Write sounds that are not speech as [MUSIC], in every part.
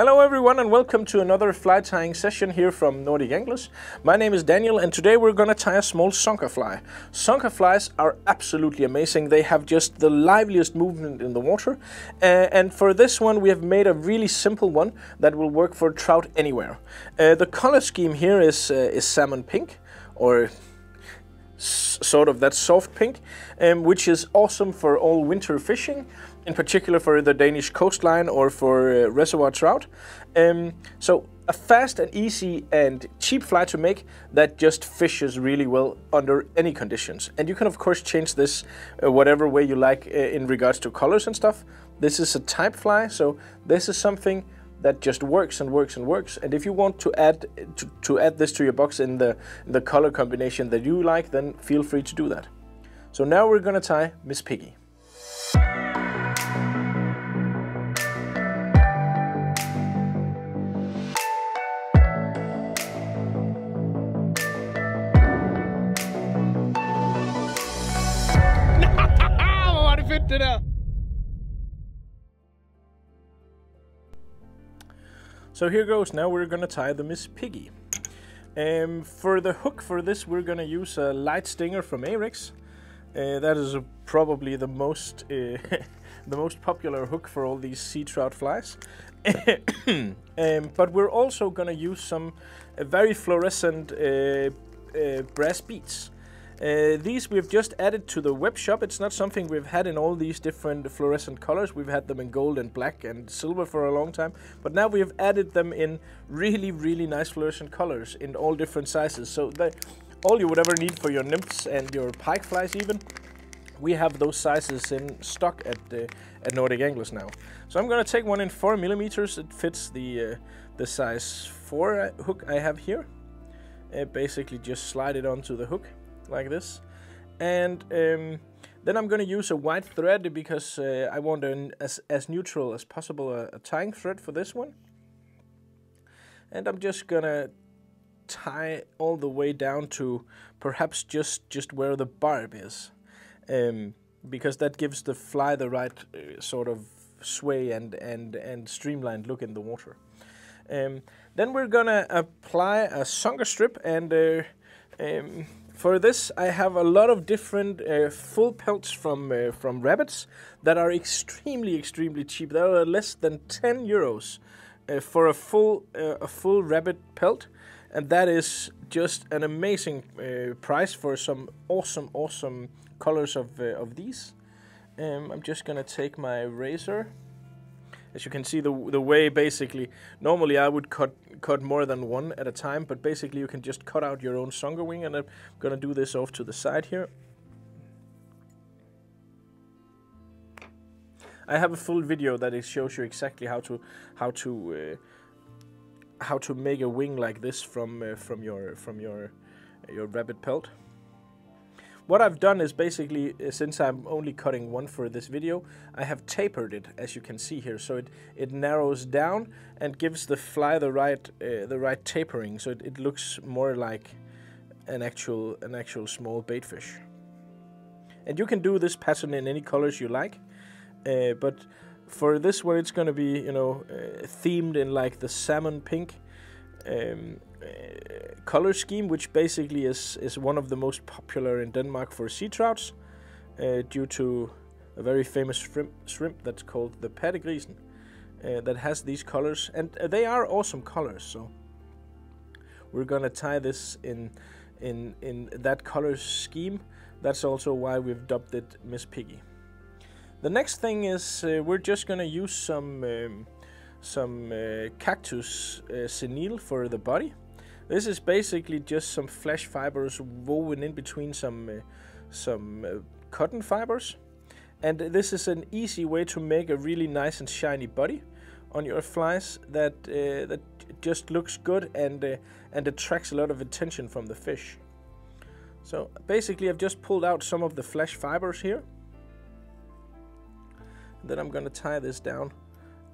Hello everyone and welcome to another fly tying session here from Nordic Anglers. My name is Daniel and today we're gonna tie a small zonker fly. Zonker flies are absolutely amazing. They have just the liveliest movement in the water. Uh, and for this one we have made a really simple one that will work for trout anywhere. Uh, the color scheme here is, uh, is salmon pink or sort of that soft pink, um, which is awesome for all winter fishing, in particular for the Danish coastline or for uh, reservoir trout. Um, so a fast and easy and cheap fly to make that just fishes really well under any conditions. And you can of course change this uh, whatever way you like uh, in regards to colors and stuff. This is a type fly, so this is something that just works and works and works. And if you want to add to, to add this to your box in the, in the color combination that you like, then feel free to do that. So now we're gonna tie Miss Piggy. Der? So here goes. Now we're gonna tie the Miss Piggy. Um, for the hook for this, we're gonna use a light stinger from Ahrex. Uh, that is probably the most uh, [LAUGHS] the most popular hook for all these sea trout flies. [COUGHS] um, but we're also gonna use some uh, very fluorescent uh, uh, brass beads. Uh, these we've just added to the web shop. It's not something we've had in all these different fluorescent colors. We've had them in gold and black and silver for a long time. But now we have added them in really, really nice fluorescent colors in all different sizes. So all you would ever need for your nymphs and your pike flies even, we have those sizes in stock at uh, at Nordic Anglers now. So I'm gonna take one in four millimeters. It fits the uh, the size four uh, hook I have here. Uh, basically just slide it onto the hook like this. And um, then I'm going to use a white thread because uh, I want an as, as neutral as possible a, a tying thread for this one. And I'm just going to tie all the way down to perhaps just, just where the barb is. Um, because that gives the fly the right uh, sort of sway and, and, and streamlined look in the water. Um, then we're gonna apply a zonker strip and uh, um, for this, I have a lot of different uh, full pelts from uh, from rabbits that are extremely, extremely cheap. They are less than 10 euros uh, for a full uh, a full rabbit pelt, and that is just an amazing uh, price for some awesome, awesome colors of uh, of these. Um, I'm just gonna take my razor as you can see the the way basically normally I would cut cut more than one at a time but basically you can just cut out your own zonker wing and I'm gonna do this off to the side here. I have a full video that it shows you exactly how to how to uh, how to make a wing like this from uh, from your from your your rabbit pelt what I've done is basically, uh, since I'm only cutting one for this video, I have tapered it, as you can see here. So it, it narrows down and gives the fly the right, uh, the right tapering. So it, it looks more like an actual, an actual small baitfish. And you can do this pattern in any colors you like. Uh, but for this one, it's going to be, you know, uh, themed in like the salmon pink. Um, color scheme, which basically is, is one of the most popular in Denmark for sea trouts, uh, due to a very famous shrimp, shrimp that's called the pattegrisen, uh, that has these colors, and uh, they are awesome colors. So we're gonna tie this in in in that color scheme. That's also why we've dubbed it Miss Piggy. The next thing is uh, we're just gonna use some. Um, some uh, cactus uh, chenille for the body this is basically just some flash fibers woven in between some uh, some uh, cotton fibers. And this is an easy way to make a really nice and shiny body on your flies that uh, that just looks good and uh, and attracts a lot of attention from the fish. So basically I've just pulled out some of the flesh fibers here. And then I'm going to tie this down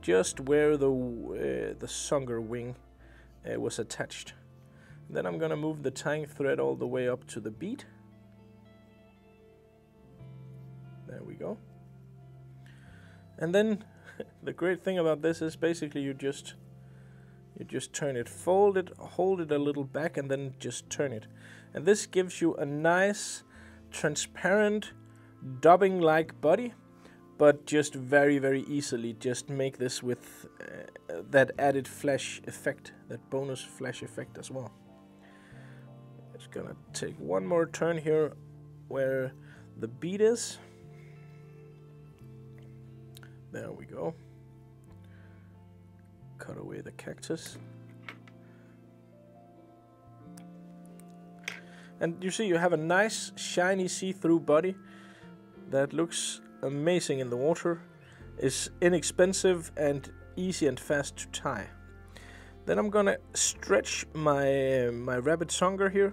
just where the uh, the zonker wing uh, was attached. Then I'm gonna move the tying thread all the way up to the bead. There we go. And then [LAUGHS] the great thing about this is basically you just You just turn it, fold it, hold it a little back, and then just turn it. And this gives you a nice, transparent, dubbing-like body, but just very, very easily just make this with uh, that added flash effect, that bonus flash effect as well. Just gonna take one more turn here where the bead is. There we go. Cut away the cactus. And you see you have a nice shiny see-through body that looks amazing in the water, is inexpensive and easy and fast to tie. Then I'm gonna stretch my my rabbit zonker here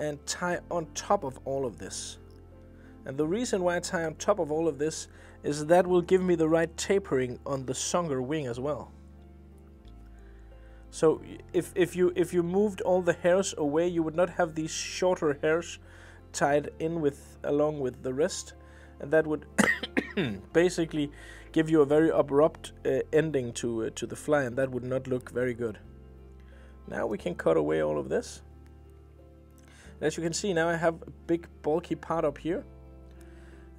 and tie on top of all of this. And the reason why I tie on top of all of this is that will give me the right tapering on the zonker wing as well. So if, if you if you moved all the hairs away, you would not have these shorter hairs tied in with along with the rest, and that would [COUGHS] basically give you a very abrupt uh, ending to uh, to the fly, and that would not look very good. Now we can cut away all of this. As you can see, now I have a big bulky part up here,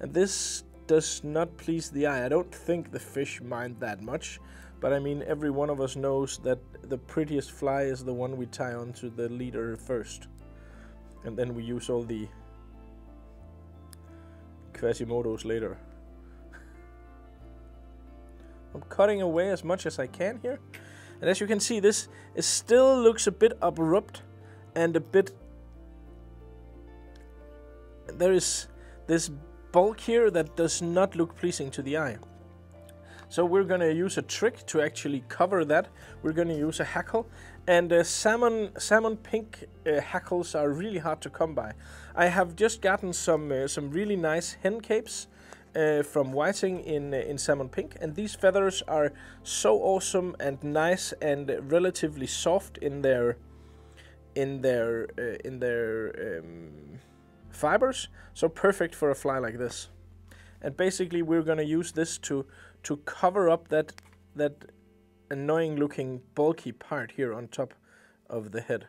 and this does not please the eye. I don't think the fish mind that much, but I mean every one of us knows that the prettiest fly is the one we tie onto the leader first, and then we use all the Quasimodos later. [LAUGHS] I'm cutting away as much as I can here. And as you can see, this still looks a bit abrupt and a bit... There is this bulk here that does not look pleasing to the eye. So we're going to use a trick to actually cover that. We're going to use a hackle. And uh, salmon, salmon pink uh, hackles are really hard to come by. I have just gotten some, uh, some really nice hen capes uh, from Whiting in, uh, in salmon pink. And these feathers are so awesome and nice and relatively soft in their, in their, uh, in their um, fibers. So perfect for a fly like this. And basically we're going to use this to to cover up that that annoying looking bulky part here on top of the head.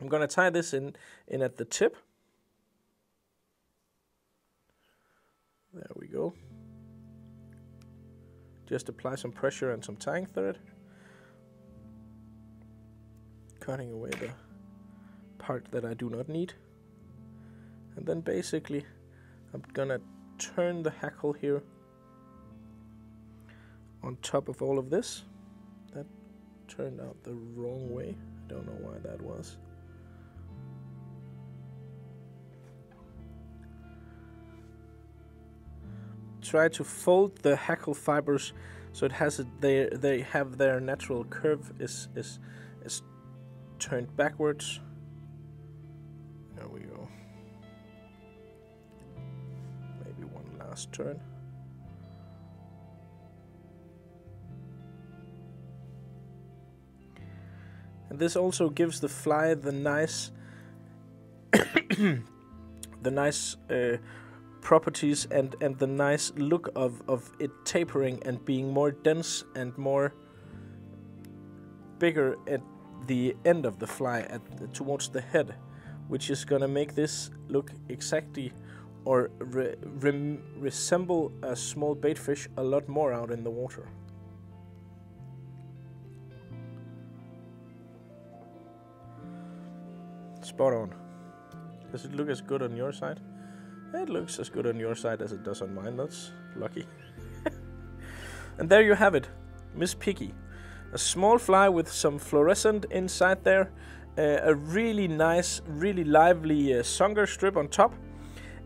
I'm going to tie this in, in at the tip. There we go. Just apply some pressure and some tying thread. Cutting away the part that I do not need. And then basically I'm gonna turn the hackle here on top of all of this. That turned out the wrong way. I don't know why that was. Try to fold the hackle fibers so it has it they they have their natural curve is is is turned backwards. Last turn. And this also gives the fly the nice, [COUGHS] the nice uh, properties and and the nice look of of it tapering and being more dense and more bigger at the end of the fly at towards the head, which is gonna make this look exactly or re, re, resemble a small bait fish a lot more out in the water. Spot on. Does it look as good on your side? It looks as good on your side as it does on mine. That's lucky. [LAUGHS] and there you have it. Miss Piggy. A small fly with some fluorescent inside there. Uh, a really nice, really lively uh, zonker strip on top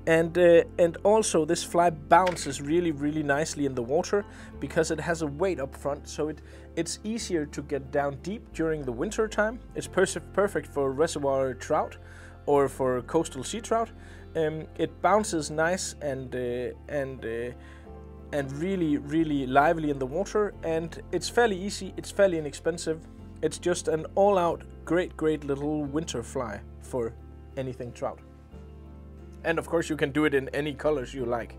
and uh, and also this fly bounces really really nicely in the water because it has a weight up front so it it's easier to get down deep during the winter time. It's perfect for reservoir trout or for coastal sea trout. Um, it bounces nice and uh, and uh, and really really lively in the water and it's fairly easy it's fairly inexpensive. It's just an all-out great great little winter fly for anything trout and of course you can do it in any colors you like.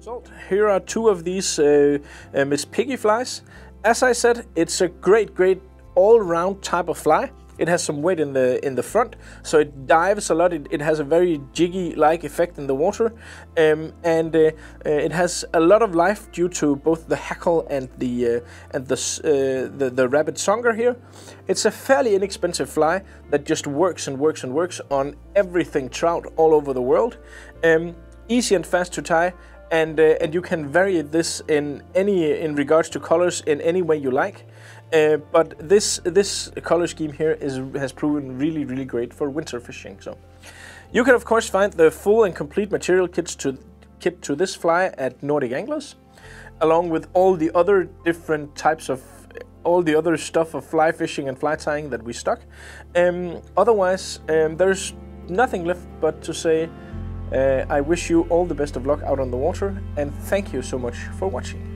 So here are two of these uh, uh, Miss Piggy flies. as I said, it's a great, great all-round type of fly. It has some weight in the in the front, so it dives a lot. It, it has a very jiggy-like effect in the water, um, and uh, uh, it has a lot of life due to both the hackle and the uh, and the, uh, the the rabbit zonker here. It's a fairly inexpensive fly that just works and works and works on everything trout all over the world. Um, easy and fast to tie, and uh, and you can vary this in any in regards to colors in any way you like. Uh, but this this color scheme here is has proven really really great for winter fishing. So you can of course find the full and complete material kits to kit to this fly at Nordic Anglers, along with all the other different types of all the other stuff of fly fishing and fly tying that we stock. Um, otherwise, um, there's nothing left but to say uh, I wish you all the best of luck out on the water and thank you so much for watching.